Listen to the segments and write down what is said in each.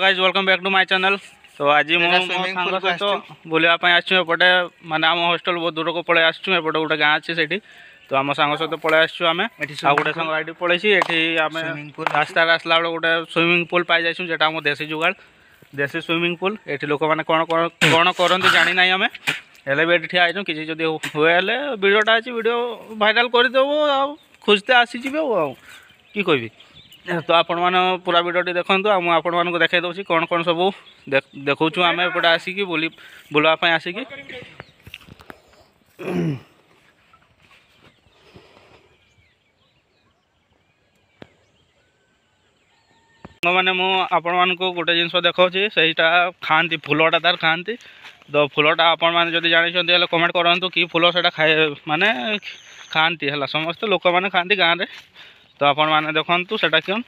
guys welcome back to my channel तो आज मुझे सहित बुलाप आसपटे मैंने आम हस्टेल बहुत दूर को पलि आसपटे गोटे गाँ अच्छे से तो आम सांग सहित पल आस गोटे सांग पलिसी रास्ता आसला गोटे स्विमिंग पुल पाई जो देशी जुगाड़ देशी स्विमिंग पुल ये लोक मैंने कौन कौन करते जाणी ना आम हेल्ले भी ये ठिया हो किसी हुए भिडटा अच्छी भिड भाइराल करदेव आ खुशते आसीजी आ कि कह तो आपण मैंने पूरा भिडटे देखो आपण मैं देखा दूसरी कौन कौन सब देखु आम एपटे आसिक बुलवाप आसिक मैंने आपण मानक को गोटे जिनस देखा सहीटा खाती फुलटा तार खाती तो फुलटा आपण जानते हैं कमेंट करूँ कि फुल से खाए मानने खाती है समस्त लोक मैंने खाती गाँव में তো ଆପଣମାନେ ଦେଖନ୍ତୁ ସେଟା କେଉଁ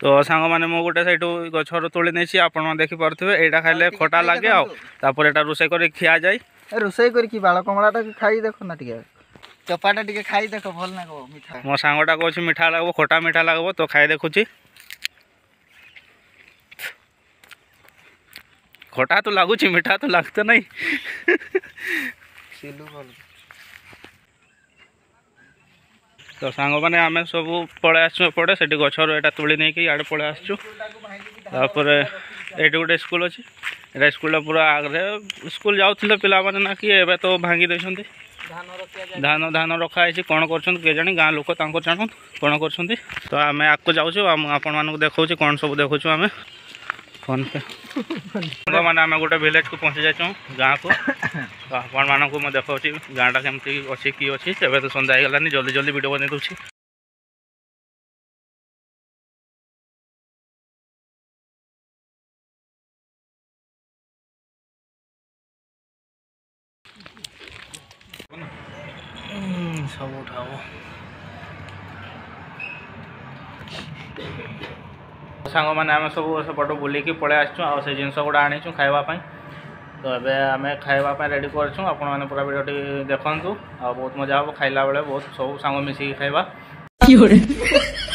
তো সাংমানে মু গোটে সেইটু গছর তোলি নেছি আপনার দেখিপারে এইটা খাইলে খটা লাগে আপরে এটা রোষে করে খিয়া যায় রোষে করে কি বাল কমলাটা খাই দেখো না টিকে চপাটা টিকে খাই দেখো ভাল লাগবো মিঠা মো সাংটা কছি মিঠা লাগবো খটা মিঠা লাগবো তো খাই দেখুছি खटा तो लगुच मीठा तो लगते ना तो सांग मैंने आम सब पड़े आसे से गचर एटा तुले नहीं कि आड़े पड़े आसपुर ये गोटे स्कूल अच्छे स्कूल पूरा आगे स्कूल जाऊ तो पा मैंने ना कि ए तो भांगी दे धान धान रखाई कौन कर जाने गाँ लोक जानू कौन कर तो देखा कौन सब देखु आम फोन पे मैंने आम गोटे भिलेज को पहुँची जाइछुँ गाँ को आपण मानक मुझे देखा गाँटा कमी अच्छी कि अच्छी एवं तो सन्दा होगानी जल्दी जल्दी भिड बन दूसरी सब उठाओ ସାଙ୍ଗମାନେ ଆମେ ସବୁ ସେପଟୁ ବୁଲିକି ପଳେଇ ଆସିଛୁ ଆଉ ସେ ଜିନିଷ ଗୁଡ଼ା ଆଣିଛୁ ଖାଇବା ପାଇଁ ତ ଏବେ ଆମେ ଖାଇବା ପାଇଁ ରେଡ଼ି କରିଛୁ ଆପଣମାନେ ପୁରା ଭିଡ଼ିଓଟି ଦେଖନ୍ତୁ ଆଉ ବହୁତ ମଜା ହେବ ଖାଇଲା ବେଳେ ବହୁତ ସବୁ ସାଙ୍ଗ ମିଶିକି ଖାଇବା